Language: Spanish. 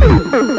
Oh,